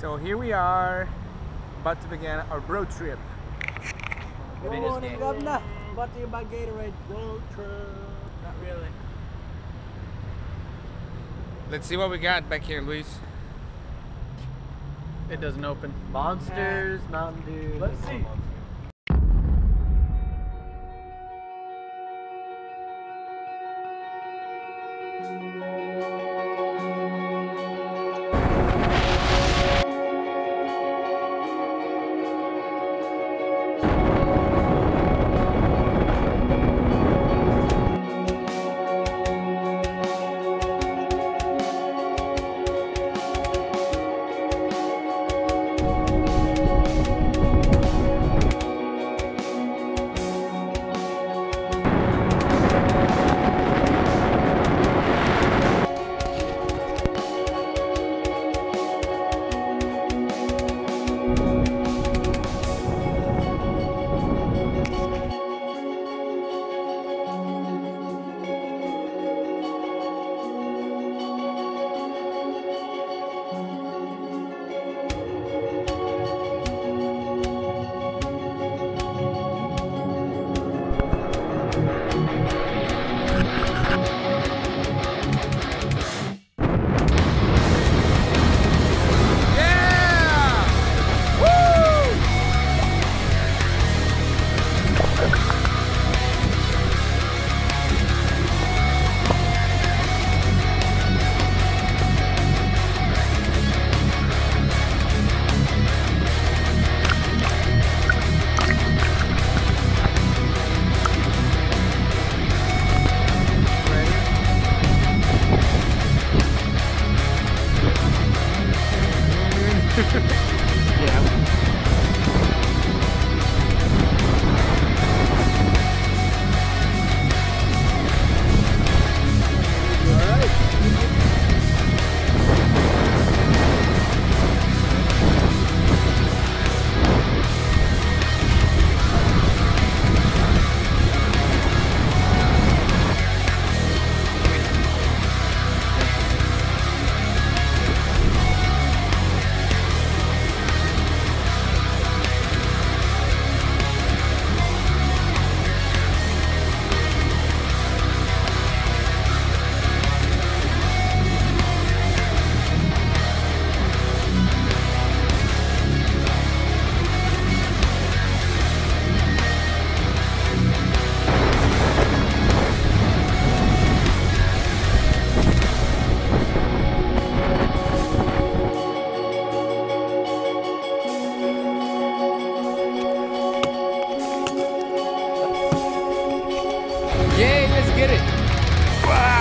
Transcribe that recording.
So here we are, about to begin our road trip. Good morning, Governor. About to you by Gatorade. Road trip. Not really. Let's see what we got back here, Luis. It doesn't open. Monsters, eh. Mountain Dew. Let's see. Thank you. Yay, let's get it. Wow.